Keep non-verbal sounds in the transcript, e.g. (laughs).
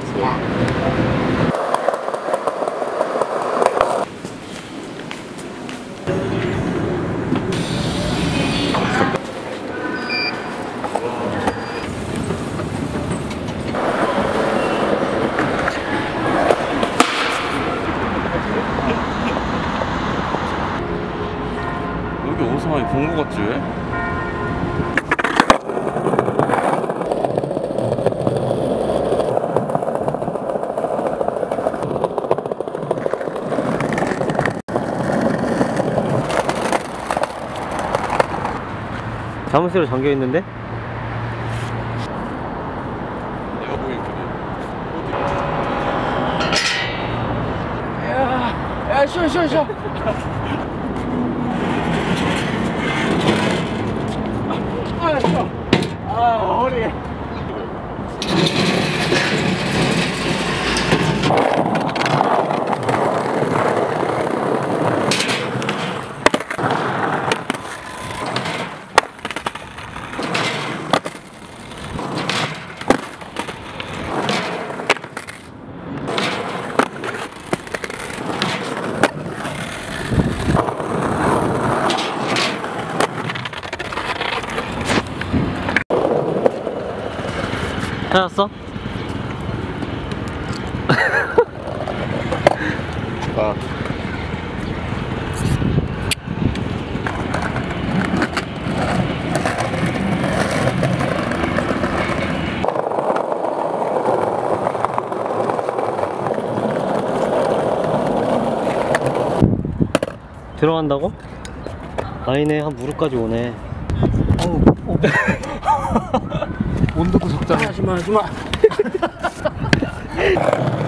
들어왔어요 여기 어디서 많이 본 것 같지? 자물쇠로 잠겨 있는데? 내가 보기엔 그래 야, 쉬어, 쉬어, 쉬어. (laughs) 찾았어? 아 들어간다고? 아니네 한 무릎까지 오네 (laughs) 온도도 적당히 하지마, 하지마. (laughs)